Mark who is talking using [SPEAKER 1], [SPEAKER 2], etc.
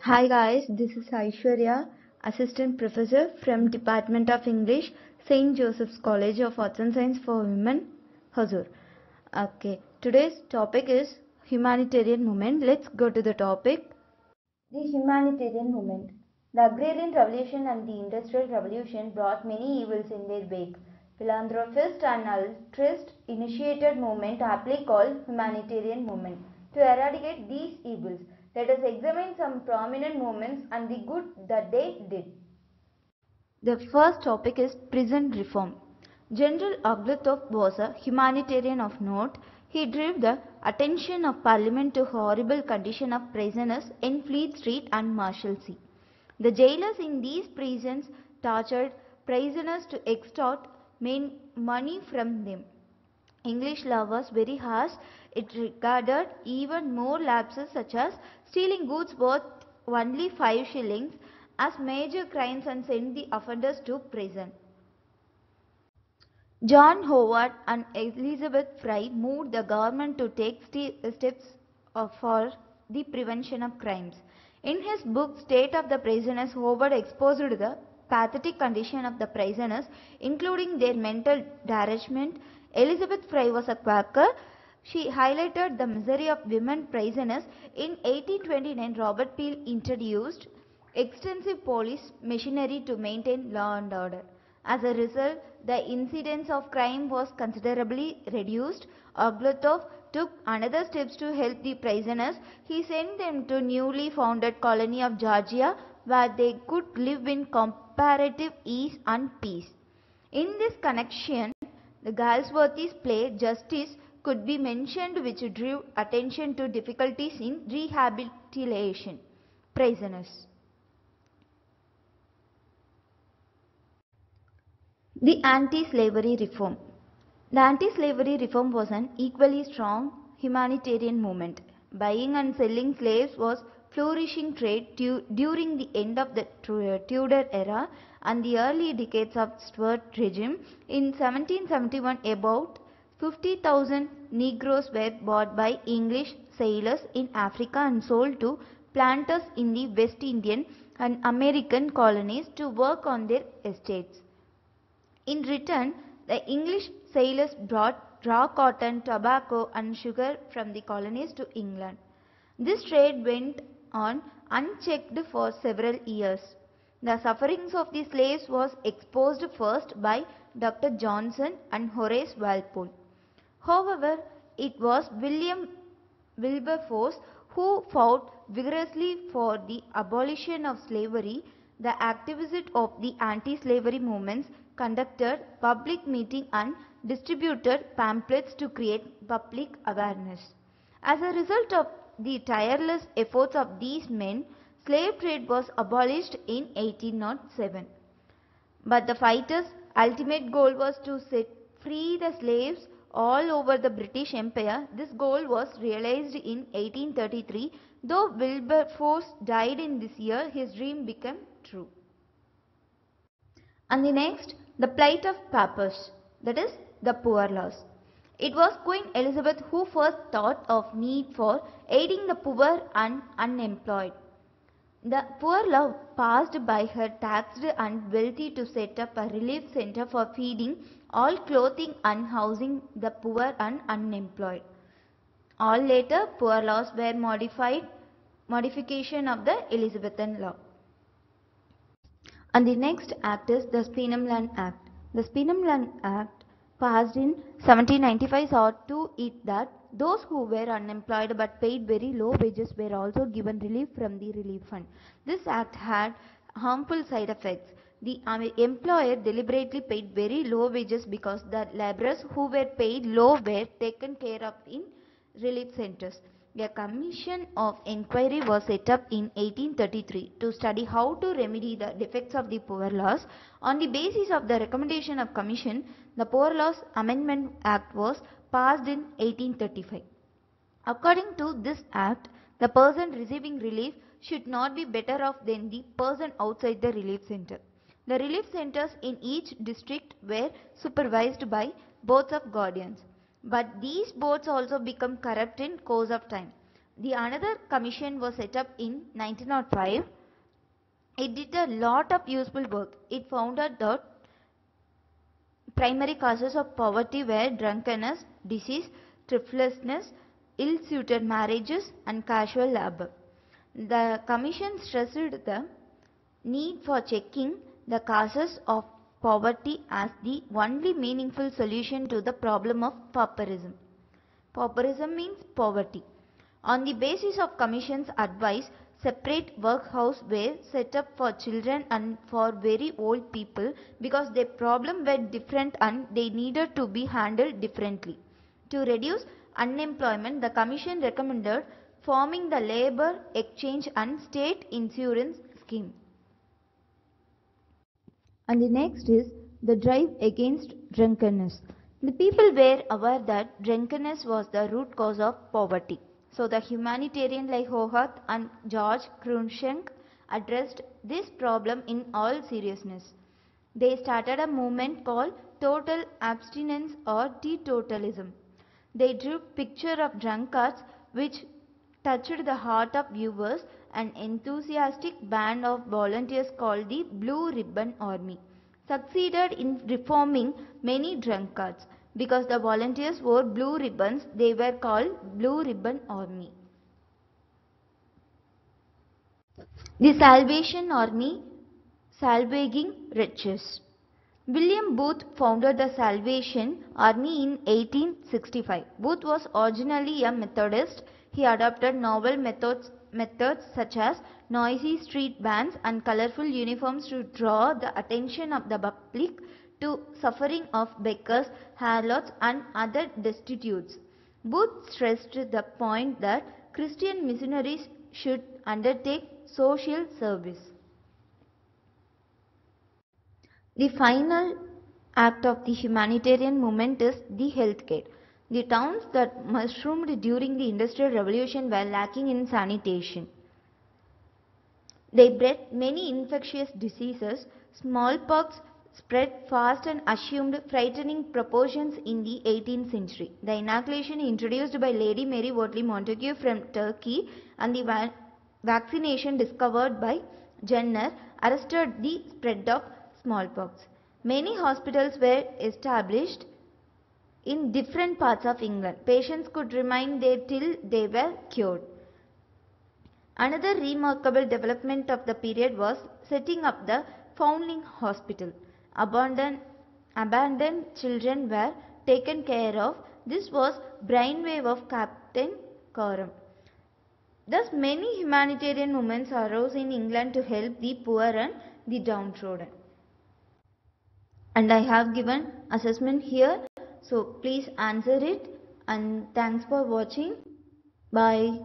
[SPEAKER 1] Hi guys, this is Aishwarya, Assistant Professor from Department of English, St. Joseph's College of Arts and Science for Women, Hosur. Okay, today's topic is humanitarian movement. Let's go to the topic. The humanitarian movement. The agrarian revolution and the industrial revolution brought many evils in their wake. Philanthropist and altruist initiated movement aptly called humanitarian movement to eradicate these evils. Let us examine some prominent movements and the good that they did. The first topic is prison reform. General Oglethorpe was a humanitarian of note. He drew the attention of Parliament to horrible condition of prisoners in Fleet Street and Marshalsea. The jailers in these prisons tortured prisoners to extort money from them. English law was very harsh. It regarded even more lapses such as stealing goods worth only 5 shillings as major crimes and sent the offenders to prison. John Howard and Elizabeth Fry moved the government to take steps for the prevention of crimes. In his book State of the Prisoners, Howard exposed the pathetic condition of the prisoners, including their mental derangement. Elizabeth Fry was a Quaker. She highlighted the misery of women prisoners. In 1829, Robert Peel introduced extensive police machinery to maintain law and order. As a result, the incidence of crime was considerably reduced. Oglethorpe took another steps to help the prisoners. He sent them to newly founded colony of Georgia where they could live in comparative ease and peace. In this connection, the Galsworthy's play Justice could be mentioned which drew attention to difficulties in rehabilitation prisoners. The anti-slavery reform. The anti-slavery reform was an equally strong humanitarian movement. Buying and selling slaves was flourishing trade during the end of the Tudor era and the early decades of Stuart regime. In 1771, about 50,000 Negroes were bought by English sailors in Africa and sold to planters in the West Indian and American colonies to work on their estates. In return, the English sailors brought raw cotton, tobacco and sugar from the colonies to England. This trade went on unchecked for several years. The sufferings of the slaves was exposed first by Dr. Johnson and Horace Walpole. However, it was William Wilberforce who fought vigorously for the abolition of slavery. The activists of the anti-slavery movements conducted public meetings and distributed pamphlets to create public awareness. As a result of the tireless efforts of these men, slave trade was abolished in 1807. But the fighters' ultimate goal was to set free the slaves all over the British Empire. This goal was realized in 1833. Though Wilberforce died in this year, his dream became true. And the next, the plight of paupers, that is the poor laws. It was Queen Elizabeth who first thought of need for aiding the poor and unemployed. The poor law passed by her taxed and wealthy to set up a relief center for feeding all clothing and housing the poor and unemployed. All later poor laws were modified modification of the Elizabethan law. And the next act is the Speenhamland Act. The Speenhamland Act passed in 1795 sought to it that those who were unemployed but paid very low wages were also given relief from the relief fund. This act had harmful side effects. The employer deliberately paid very low wages because the laborers who were paid low were taken care of in relief centers. A commission of inquiry was set up in 1833 to study how to remedy the defects of the Poor Laws. On the basis of the recommendation of commission, the Poor Laws Amendment Act was passed in 1835. According to this act, the person receiving relief should not be better off than the person outside the relief center. The relief centers in each district were supervised by boards of guardians. But these boards also become corrupt in course of time. The another commission was set up in 1905. It did a lot of useful work. It found out that primary causes of poverty were drunkenness, disease, thriftlessness, ill-suited marriages and casual labor. The commission stressed the need for checking the causes of poverty as the only meaningful solution to the problem of pauperism. Pauperism means poverty. On the basis of Commission's advice, separate workhouse were set up for children and for very old people because their problem were different and they needed to be handled differently. To reduce unemployment, the Commission recommended forming the Labour Exchange and State Insurance Scheme. And the next is the drive against drunkenness. The people were aware that drunkenness was the root cause of poverty. So the humanitarian like Hogarth and George Cruikshank addressed this problem in all seriousness. They started a movement called total abstinence or teetotalism. They drew picture of drunkards which touched the heart of viewers an enthusiastic band of volunteers called the Blue Ribbon Army succeeded in reforming many drunkards. Because the volunteers wore blue ribbons, they were called Blue Ribbon Army. The Salvation Army Salvaging Wretches William Booth founded the Salvation Army in 1865. Booth was originally a Methodist. He adopted novel methods, methods such as noisy street bands and colorful uniforms to draw the attention of the public to suffering of beggars, harlots and other destitutes. Booth stressed the point that Christian missionaries should undertake social service. The final act of the humanitarian movement is the healthcare. The towns that mushroomed during the Industrial Revolution were lacking in sanitation. They bred many infectious diseases. Smallpox spread fast and assumed frightening proportions in the 18th century. The inoculation introduced by Lady Mary Wortley Montagu from Turkey and the va vaccination discovered by Jenner arrested the spread of smallpox. Many hospitals were established in different parts of England. Patients could remain there till they were cured. Another remarkable development of the period was setting up the Foundling Hospital. Abandoned, abandoned children were taken care of. This was brainwave of Captain Coram. Thus many humanitarian movements arose in England to help the poor and the downtrodden. And I have given assessment here. So please answer it and thanks for watching. Bye.